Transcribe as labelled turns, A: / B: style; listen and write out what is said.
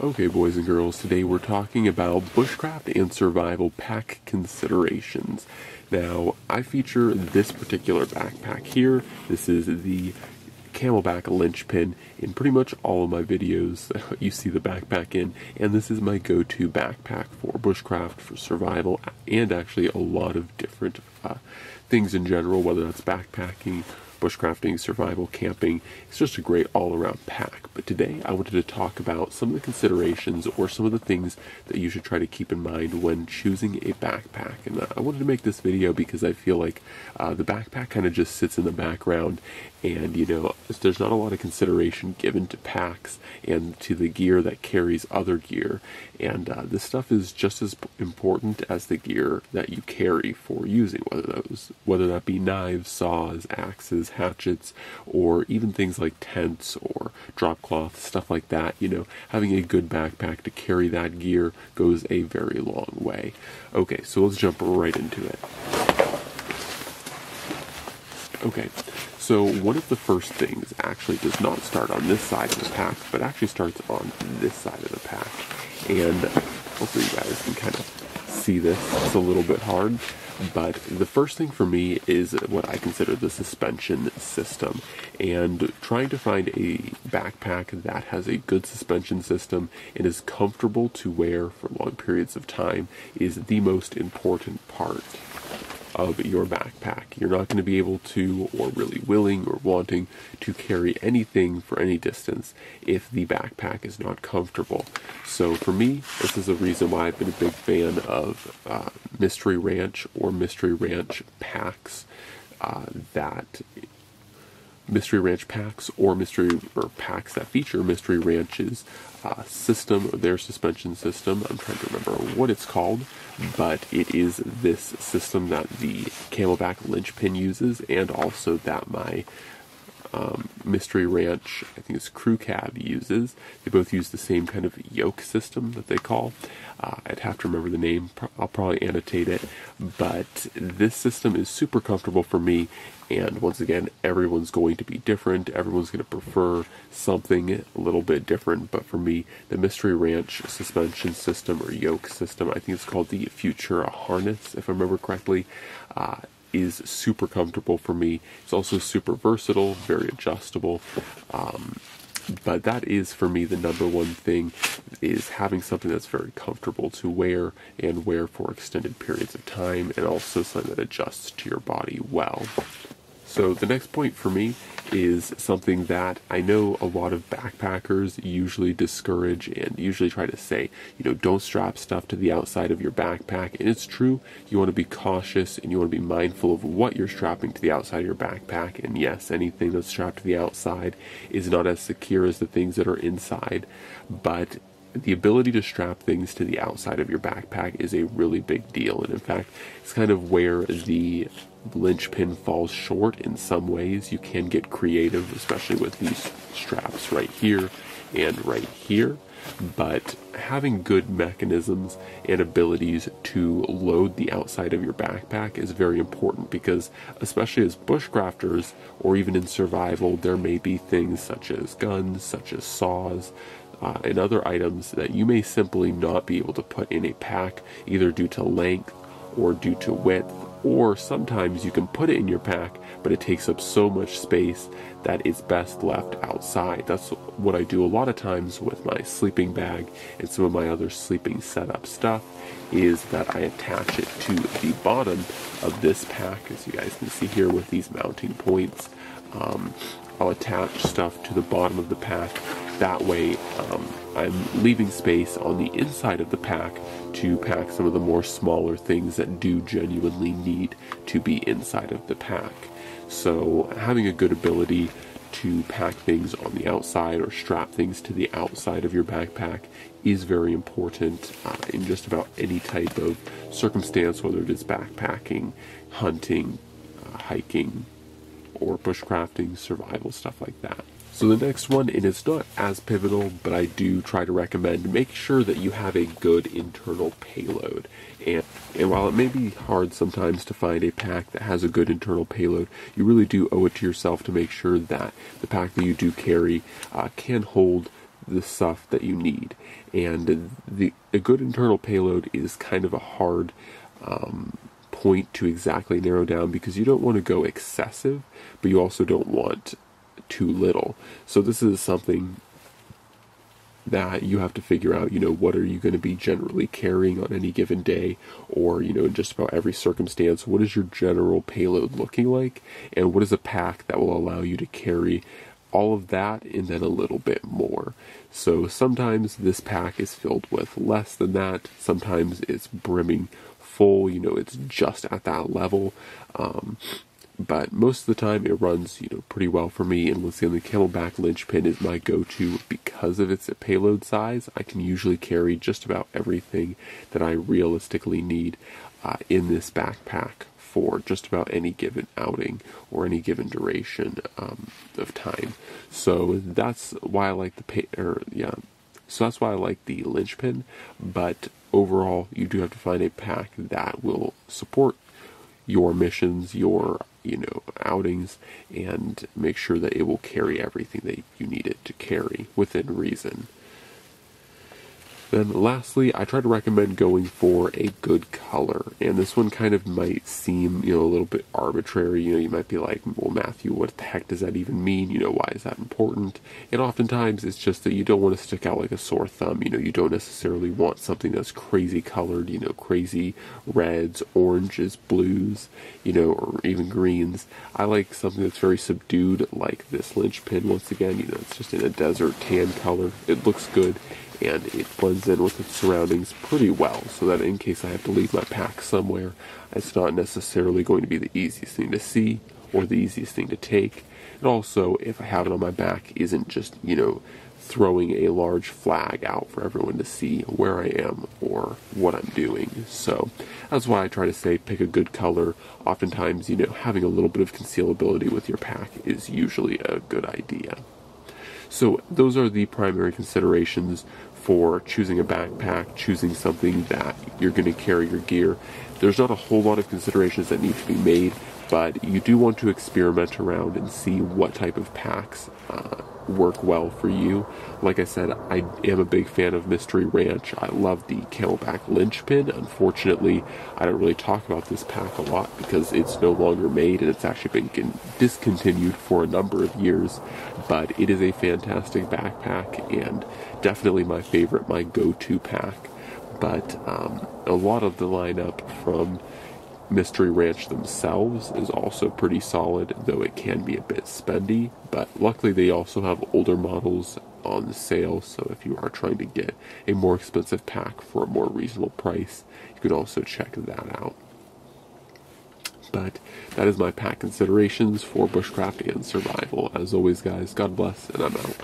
A: Okay, boys and girls, today we're talking about bushcraft and survival pack considerations. Now, I feature this particular backpack here. This is the CamelBak linchpin in pretty much all of my videos you see the backpack in and this is my go-to backpack for bushcraft for survival and actually a lot of different uh, things in general whether that's backpacking bushcrafting, survival, camping. It's just a great all around pack. But today I wanted to talk about some of the considerations or some of the things that you should try to keep in mind when choosing a backpack. And uh, I wanted to make this video because I feel like uh, the backpack kind of just sits in the background and you know there's not a lot of consideration given to packs and to the gear that carries other gear and uh, this stuff is just as important as the gear that you carry for using whether those whether that be knives saws axes hatchets or even things like tents or drop cloth stuff like that you know having a good backpack to carry that gear goes a very long way okay so let's jump right into it okay so one of the first things actually does not start on this side of the pack, but actually starts on this side of the pack. And hopefully you guys can kind of see this. It's a little bit hard. But the first thing for me is what I consider the suspension system. And trying to find a backpack that has a good suspension system and is comfortable to wear for long periods of time is the most important part of your backpack. You're not going to be able to, or really willing or wanting to carry anything for any distance if the backpack is not comfortable. So for me, this is a reason why I've been a big fan of uh, Mystery Ranch or Mystery Ranch packs uh, that Mystery Ranch packs or mystery or packs that feature Mystery Ranch's uh, system, their suspension system. I'm trying to remember what it's called, but it is this system that the CamelBak linchpin uses, and also that my um, Mystery Ranch, I think it's Crew Cab uses. They both use the same kind of yoke system that they call. Uh, I'd have to remember the name. I'll probably annotate it. But this system is super comfortable for me. And once again, everyone's going to be different. Everyone's going to prefer something a little bit different. But for me, the Mystery Ranch suspension system or yoke system, I think it's called the Futura harness, if I remember correctly. Uh, is super comfortable for me. It's also super versatile, very adjustable. Um, but that is for me the number one thing is having something that's very comfortable to wear and wear for extended periods of time and also something that adjusts to your body well. So the next point for me is something that I know a lot of backpackers usually discourage and usually try to say, you know, don't strap stuff to the outside of your backpack. And it's true, you want to be cautious and you want to be mindful of what you're strapping to the outside of your backpack. And yes, anything that's strapped to the outside is not as secure as the things that are inside, but the ability to strap things to the outside of your backpack is a really big deal. And in fact, it's kind of where the linchpin falls short in some ways. You can get creative, especially with these straps right here and right here. But having good mechanisms and abilities to load the outside of your backpack is very important because, especially as bushcrafters or even in survival, there may be things such as guns, such as saws, uh, and other items that you may simply not be able to put in a pack, either due to length or due to width, or sometimes you can put it in your pack, but it takes up so much space that it's best left outside. That's what I do a lot of times with my sleeping bag and some of my other sleeping setup stuff is that I attach it to the bottom of this pack, as you guys can see here with these mounting points. Um, I'll attach stuff to the bottom of the pack that way, um, I'm leaving space on the inside of the pack to pack some of the more smaller things that do genuinely need to be inside of the pack. So, having a good ability to pack things on the outside or strap things to the outside of your backpack is very important uh, in just about any type of circumstance, whether it is backpacking, hunting, uh, hiking, or bushcrafting, survival, stuff like that. So the next one, and it's not as pivotal, but I do try to recommend make sure that you have a good internal payload. And, and while it may be hard sometimes to find a pack that has a good internal payload, you really do owe it to yourself to make sure that the pack that you do carry uh, can hold the stuff that you need. And the a good internal payload is kind of a hard um, point to exactly narrow down because you don't want to go excessive, but you also don't want too little. So this is something that you have to figure out, you know, what are you going to be generally carrying on any given day or, you know, in just about every circumstance. What is your general payload looking like? And what is a pack that will allow you to carry all of that and then a little bit more. So sometimes this pack is filled with less than that, sometimes it's brimming full, you know, it's just at that level. Um, but most of the time it runs, you know, pretty well for me. And once again, the CamelBak linchpin is my go-to because of its payload size. I can usually carry just about everything that I realistically need uh, in this backpack for just about any given outing or any given duration um, of time. So that's why I like the pay, or yeah, so that's why I like the linchpin. But overall, you do have to find a pack that will support your missions, your you know outings, and make sure that it will carry everything that you need it to carry within reason. Then lastly, I try to recommend going for a good color. And this one kind of might seem, you know, a little bit arbitrary. You know, you might be like, well, Matthew, what the heck does that even mean? You know, why is that important? And oftentimes it's just that you don't want to stick out like a sore thumb. You know, you don't necessarily want something that's crazy colored, you know, crazy reds, oranges, blues, you know, or even greens. I like something that's very subdued, like this linchpin. Once again, you know, it's just in a desert tan color. It looks good and it blends in with its surroundings pretty well so that in case I have to leave my pack somewhere, it's not necessarily going to be the easiest thing to see or the easiest thing to take. And also, if I have it on my back, isn't just, you know, throwing a large flag out for everyone to see where I am or what I'm doing. So that's why I try to say pick a good color. Oftentimes, you know, having a little bit of concealability with your pack is usually a good idea. So those are the primary considerations for choosing a backpack, choosing something that you're going to carry your gear. There's not a whole lot of considerations that need to be made, but you do want to experiment around and see what type of packs uh, work well for you. Like I said, I am a big fan of Mystery Ranch. I love the CamelBak linchpin. Unfortunately, I don't really talk about this pack a lot because it's no longer made and it's actually been discontinued for a number of years. But it is a fantastic backpack and definitely my favorite, my go-to pack. But um, a lot of the lineup from Mystery Ranch themselves is also pretty solid, though it can be a bit spendy. But luckily, they also have older models on sale, so if you are trying to get a more expensive pack for a more reasonable price, you can also check that out. But that is my pack considerations for bushcraft and survival. As always, guys, God bless, and I'm out.